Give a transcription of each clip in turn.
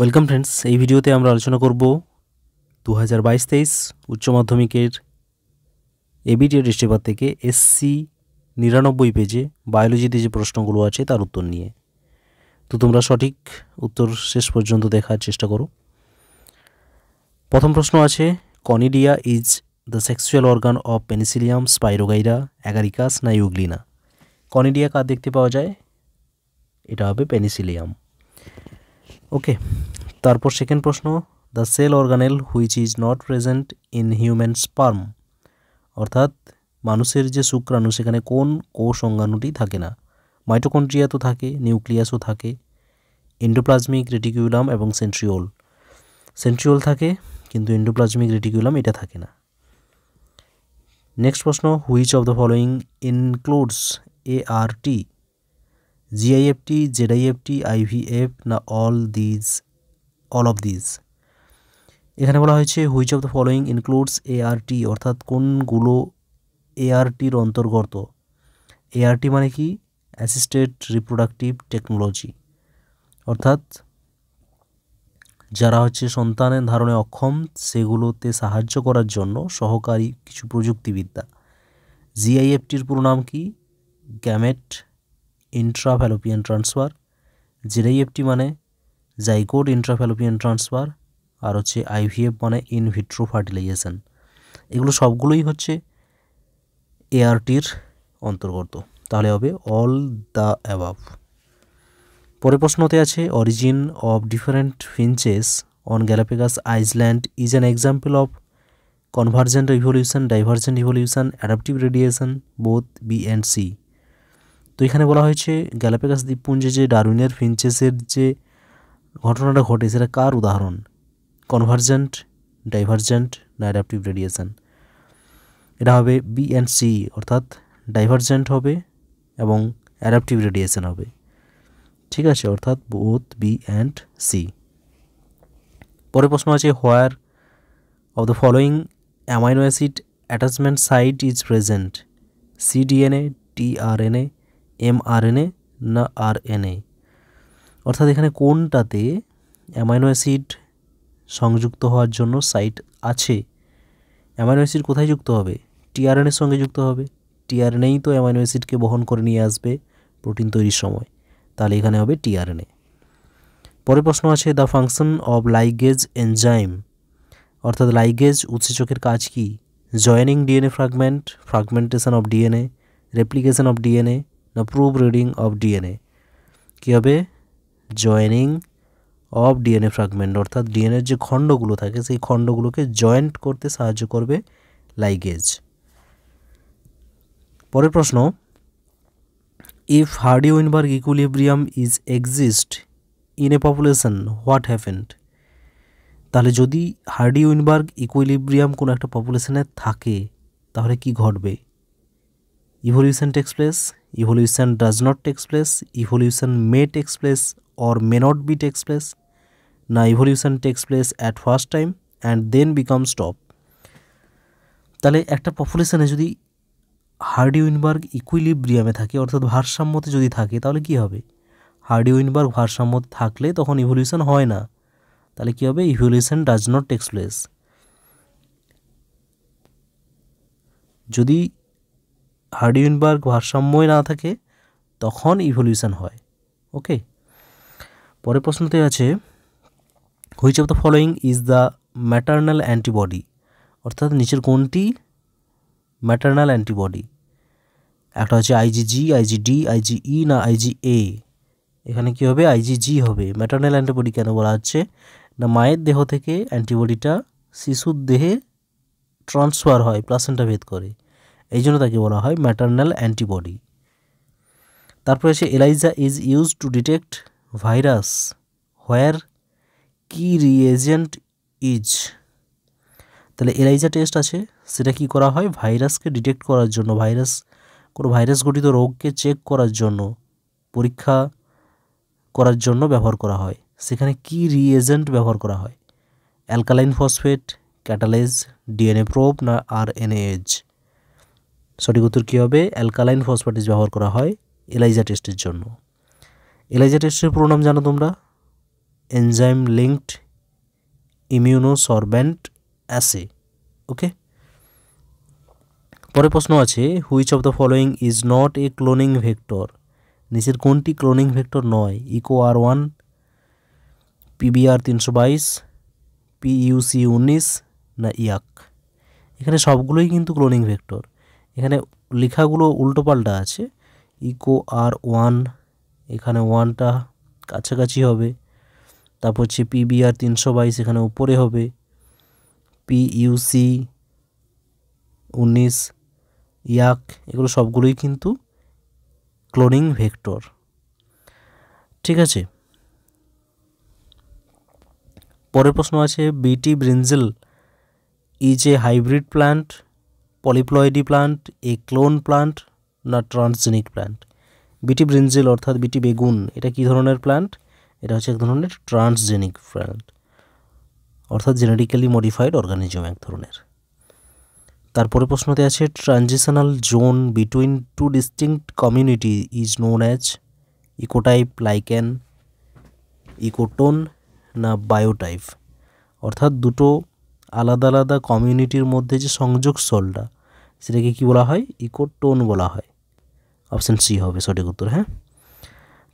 Welcome friends এই ভিডিওতে আমরা আলোচনা করব দু হাজার বাইশ তেইশ উচ্চ মাধ্যমিকের এবিটিএ ডিস্ট্রিপার থেকে এসসি নিরানব্বই পেজে বায়োলজিতে যে প্রশ্নগুলো আছে তার উত্তর নিয়ে। তো তোমরা সঠিক উত্তর শেষ পর্যন্ত দেখার চেষ্টা করো। প্রথম প্রশ্ন আছে conidia is the sexual organ of penicillium spirogyra agaricus না ইউগ্লিনা কনিডিয়া কার দেখতে পাওয়া যায়? এটা হবে পেনিসিলিয়াম ওকে তারপর সেকেন্ড প্রশ্ন the cell organelle which is not present in human sperm অর্থাৎ মানুষের যে শুক্রাণু, সেখানে কোন কোষ থাকে না। মাইটোকন্ট্রিয়া তো থাকে নিউক্লিয়াসও থাকে ইন্ডোপ্লাজমিক রেটিকিউলাম এবং সেন্ট্রিওল সেন্ট্রিওল থাকে, কিন্তু ইন্ডোপ্লাজমিক রেটিকিউলাম এটা থাকে না। নেক্সট প্রশ্ন which of the following includes A R T GIFT ZIFT IVF না all these all of these এখানে বলা হয়েছে which of the following includes ART অর্থাৎ কোনগুলো এআরটির অন্তর্গত? এআরটি মানে কি? অ্যাসিস্টেড রিপ্রোডাক্টিভ টেকনোলজি অর্থাৎ যারা হচ্ছে সন্তানের ধারণে অক্ষম, সেগুলোতে সাহায্য করার জন্য সহকারী কিছু প্রযুক্তিবিদ্যা। জিআইএফটির পুরো নাম কি? গ্যামেট ইন্ট্রাফ্যালোপিয়ান ট্রান্সফার জেডাইএফটি মানে জাইকোড ইন্ট্রাভ্যালোপিয়ান ট্রান্সফার আর হচ্ছে আইভিএফ মানে ইন ভিট্রো ফার্টিলাইজেশন এগুলো সবগুলোই হচ্ছে এআরটির অন্তর্গত। তাহলে হবে অল দ্য অ্যাবাভ পরে প্রশ্নতে আছে origin of different finches on Galapagos island is an example of convergent revolution divergent revolution adaptive radiation both B and C তো এখানে বলা হয়েছে, গ্যালাপেগাস দ্বীপপুঞ্জে যে ডারউইনের ফিঞ্চেসের যে ঘটনাটা ঘটে, সেটা কার উদাহরণ? কনভার্জেন্ট, ডাইভার্জেন্ট, না অ্যাডাপটিভ রেডিয়েশন? এটা হবে বি অ্যান্ড সি, অর্থাৎ ডাইভার্জেন্ট হবে এবং অ্যাডাপটিভ রেডিয়েশন হবে। ঠিক আছে, অর্থাৎ বোথ বি অ্যান্ড সি পরে প্রশ্ন আছে where of the following amino acid attachment site is present cDNA tRNA mRNA না আরএনএ? অর্থাৎ এখানে কোনটাতে অ্যামাইনো অ্যাসিড সংযুক্ত হওয়ার জন্য সাইট আছে? অ্যামাইনো অ্যাসিড কোথায় যুক্ত হবে? টিআরএনএর সঙ্গে যুক্ত হবে। টিআরএনএই তো অ্যামাইনো অ্যাসিডকে বহন করে নিয়ে আসবে প্রোটিন তৈরির সময়। তাহলে এখানে হবে টিআরএনএ। পরে প্রশ্ন আছে, the function of ligase enzyme. অর্থাৎ লাইগেজ উৎসেচকের কাজ কি? Joining DNA fragment, fragmentation of DNA, replication of DNA না প্রুভ রিডিং অফ ডিএনএ কী হবে? জয়েনিং অফ ডিএনএ ফ্রাগমেন্ট অর্থাৎ ডিএনএর যে খণ্ডগুলো থাকে, সেই খণ্ডগুলোকে জয়েন্ট করতে সাহায্য করবে লাইগেজ পরের প্রশ্ন if Hardy Weinberg equilibrium is exist in a population what happened তাহলে যদি হার্ডি উইনবার্গ ইকুইলিব্রিয়াম কোনো একটা পপুলেশনে থাকে, তাহলে কি ঘটবে? Evolution takes place evolution does not takes place evolution may takes place or may not be takes place না evolution takes place at first time and then become stop তাহলে একটা পপুলেশনে যদি হার্ডি উইনবার্গ ইকুইলিব্রিয়ামে থাকে, অর্থাৎ ভারসাম্যতে যদি থাকে, তাহলে কি হবে? হার্ডি উইনবার্গ ভারসাম্যতে থাকলে তখন ইভলিউশন হয় না। তাহলে কী হবে? Evolution does not takes place যদি হার্ডি উইনবার্গ ভারসাম্যই না থাকে, তখন ইভলিউশন হয় ওকে পরের প্রশ্নতে আছে which of the following is the maternal antibody অর্থাৎ নিচের কোনটি ম্যাটার্নাল অ্যান্টিবডি একটা হচ্ছে আইজিজি আইজিডি আইজিই না আইজি এ এখানে কী হবে? আইজিজি হবে। ম্যাটার্নাল অ্যান্টিবডি কেন বলা হচ্ছে? না, মায়ের দেহ থেকে অ্যান্টিবডিটা শিশুর দেহে ট্রান্সফার হয় প্লাসেন্টা ভেদ করে। এই জন্য তাকে বলা হয় ম্যাটার্নাল অ্যান্টিবডি তারপরে আছে ELISA is use to detect virus where key reagent is তাহলে এলাইজা টেস্ট আছে, সেটা কি করা হয়? ভাইরাসকে ডিটেক্ট করার জন্য ভাইরাস কোনো ভাইরাস গঠিত রোগকে চেক করার জন্য, পরীক্ষা করার জন্য ব্যবহার করা হয়। সেখানে কি রিএজেন্ট ব্যবহার করা হয়। Alkaline phosphate catalase DNA probe না আর এনএএজ সঠিক উত্তর কী হবে? অ্যালকালাইন ফসফেটেজ ব্যবহার করা হয় এলাইজা টেস্টের জন্য। এলাইজা টেস্টের পুরো নাম জানো তোমরা? Enzyme linked immunosorbent assay. Okay? পরে প্রশ্ন আছে, which of the following is not a cloning vector? নিচের কোনটি ক্লোনিং ভেক্টর নয়? ইকো আর ওয়ান, পিবিআর তিনশো বাইশ, পিইউসি উনিশ, না ইয়াক? এখানে সবগুলোই কিন্তু ক্লোনিং ভেক্টর। এখানে লেখাগুলো উল্টোপাল্টা আছে। ইকো আর ওয়ান এখানে ওয়ানটা কাছাকাছি হবে। তারপর হচ্ছে পিবিআর তিনশো বাইশ এখানে উপরে হবে। পিইউসি উনিশ, ইয়াক, এগুলো সবগুলোই কিন্তু ক্লোনিং ভেক্টর ঠিক আছে? পরের প্রশ্ন আছে Bt brinjal is a hybrid plant polyploidy plant a clone plant না ট্রান্সজেনিক প্ল্যান্ট বিটি ব্রিঞ্জেল অর্থাৎ বিটি বেগুন, এটা কী ধরনের প্লান্ট এটা হচ্ছে এক ধরনের ট্রান্সজেনিক প্লান্ট অর্থাৎ জেনেটিক্যালি মডিফাইড অর্গানিজম এক ধরনের। তারপরে প্রশ্নতে আছে transitional zone between two distinct community is known as ecotype lichen ecotone না বায়োটাইপ অর্থাৎ দুটো আলাদা আলাদা কমিউনিটির মধ্যে যে সংযোগ স্থলটা, সেটাকে কী বলা হয়? ইকোটোন বলা হয়। অপশান সি হবে সঠিক উত্তর হ্যাঁ?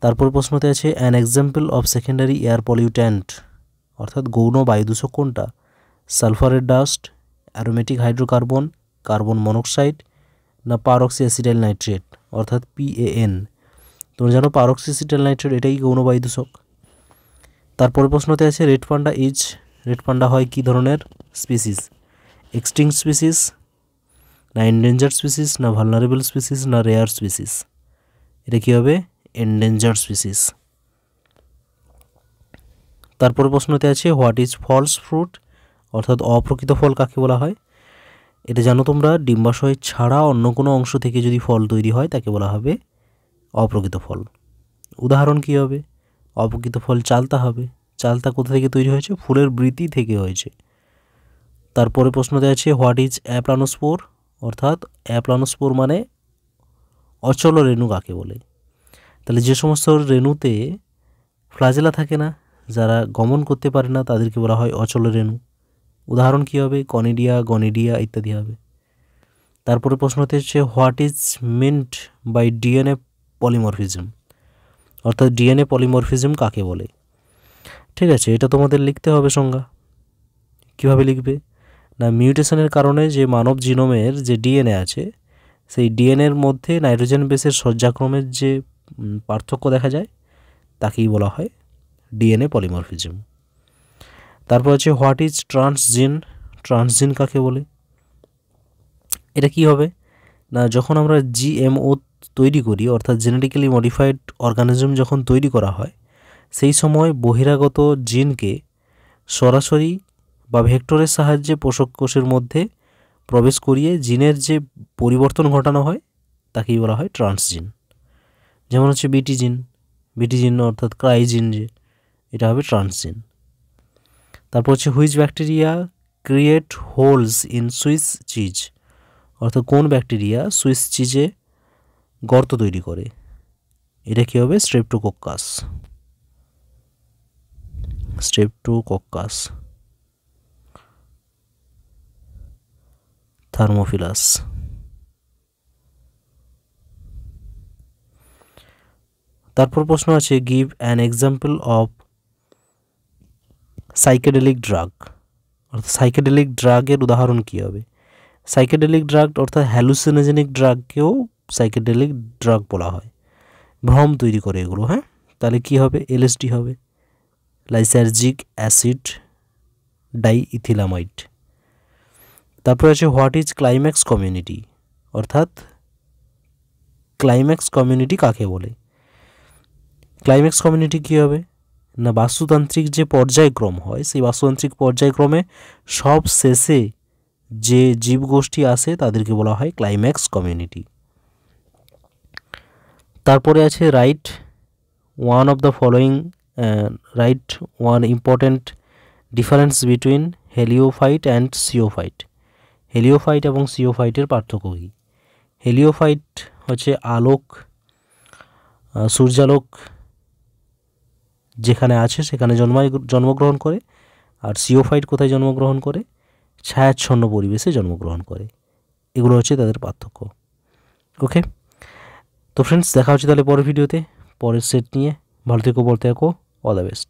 তারপর প্রশ্নতে আছে an example of secondary air pollutant অর্থাৎ গৌণ বায়ুদূষক কোনটা? সালফারের dust, aromatic hydrocarbon, carbon monoxide, না পারক্সি অ্যাসিডাইল নাইট্রেট, অর্থাৎ পিএএন তোমরা জানো পারক্সি অ্যাসিডাইল নাইট্রেট এটাই গৌণ বায়ুদূষক। তারপরে প্রশ্নতে আছে, red panda is red panda হয় কী ধরনের? স্পিসিস। এক্সটিং স্পিসিস, না এন্ডেঞ্জার স্পিসিস, না ভালনারেবল স্পিসিস, না রেয়ার স্পিসিস। এটা কী হবে? Endanger species. তারপর প্রশ্নতে আছে, হোয়াট ইজ ফলস ফ্রুট? অর্থাৎ অপ্রকৃত ফল কাকে বলা হয়? এটা জানো তোমরা, ডিম্বাশয় ছাড়া অন্য কোনো অংশ থেকে যদি ফল তৈরি হয়, তাকে বলা হবে অপ্রকৃত ফল। উদাহরণ কী হবে? অপ্রকৃত ফল চালতা হবে। চালতা কোথা থেকে তৈরি হয়েছে? ফুলের বৃতি থেকে হয়েছে। তারপরে প্রশ্ন দেওয়া আছে, হোয়াট ইজ অ্যাপ্লানোস্পোর? অর্থাৎ অ্যাপ্লানোস্পোর মানে অচল রেণু কাকে বলে? তাহলে যে সমস্ত রেণুতে ফ্লাজেলা থাকে না, যারা গমন করতে পারে না, তাদেরকে বলা হয় অচল রেণু। উদাহরণ কী হবে? কনিডিয়া, গনিডিয়া ইত্যাদি হবে। তারপরে প্রশ্নতে হচ্ছে, what is meant by DNA polymorphism? অর্থাৎ ডিএনএ পলিমরফিজম কাকে বলে? ঠিক আছে, এটা তোমাদের লিখতে হবে সংজ্ঞা। কীভাবে লিখবে? না, মিউটেশনের কারণে যে মানব জিনোমের যে ডিএনএ আছে, সেই ডিএনএর মধ্যে নাইট্রোজেন বেসের সজ্জাক্রমের যে পার্থক্য দেখা যায়, তাকেই বলা হয় ডিএনএ পলিমরফিজম। তারপর হচ্ছে, হোয়াট ইজ ট্রান্সজিন? ট্রান্সজিন কাকে বলে? এটা কি হবে? না, যখন আমরা জিএমও তৈরি করি, অর্থাৎ জেনেটিক্যালি মডিফাইড অর্গানিজম যখন তৈরি করা হয় সেই সময় বহিরাগত জিনকে সরাসরি বা ভেক্টরের সাহায্যে পোষক কোষের মধ্যে প্রবেশ করিয়ে জিনের যে পরিবর্তন ঘটানো হয়, তাকেই বলা হয় ট্রান্সজিন। যেমন হচ্ছে বিটি জিন। অর্থাৎ ক্রাইজিন যে, এটা হবে ট্রান্সজিন। তারপর হচ্ছে which bacteria create holes in Swiss cheese, অর্থাৎ কোন ব্যাকটেরিয়া সুইস চিজে গর্ত তৈরি করে? এটা কী হবে? Streptococcus streptococcus thermophilus. তারপর প্রশ্ন আছে give an example of psychedelic drug অর্থাৎ সাইকেডেলিক ড্রাগের উদাহরণ কী হবে? সাইকেডেলিক ড্রাগ অর্থাৎ হ্যালুসিনোজেনিক ড্রাগকেও সাইকেডেলিক ড্রাগ বলা হয়। ভ্রম তৈরি করে এগুলো হ্যাঁ? তাহলে কী হবে? এলএসডি হবে। লাইসার্জিক অ্যাসিড ডাই ইথিলামাইড তারপরে আছে হোয়াট ইজ ক্লাইম্যাক্স কমিউনিটি? অর্থাৎ ক্লাইম্যাক্স কমিউনিটি কাকে বলে? ক্লাইম্যাক্স কমিউনিটি কী হবে? না, বাস্তুতান্ত্রিক যে পর্যায়ক্রম হয়, সেই বাস্তুতান্ত্রিক পর্যায়ক্রমে সব শেষে যে জীবগোষ্ঠী আসে তাদেরকে বলা হয় ক্লাইম্যাক্স কমিউনিটি। তারপরে আছে write one of the following write one important difference between heliophyte and sciophyte heliophyte এবং সিওফাইটের পার্থক্য কী? হেলিওফাইট হচ্ছে আলোক সূর্যালোক যেখানে আছে সেখানে জন্মায়, জন্মগ্রহণ করে, আর সিওফাইট কোথায় জন্মগ্রহণ করে? ছায়াচ্ছন্ন পরিবেশে জন্মগ্রহণ করে। এগুলো হচ্ছে তাদের পার্থক্য। ওকে তো ফ্রেন্ডস দেখা হচ্ছে তাহলে পরের ভিডিওতে পরের সেট নিয়ে। ভালো থেকো বলতে থাকো। All the best